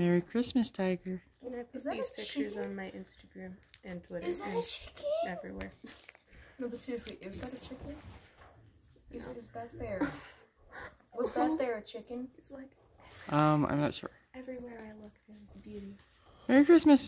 Merry Christmas, Tiger. Can I put these pictures chicken? on my Instagram and Twitter Is that and a chicken? everywhere. No, but seriously, is that a chicken? Is, is that there? Was that there a chicken? It's like Um, I'm not sure. everywhere I look, there's beauty. Merry Christmas.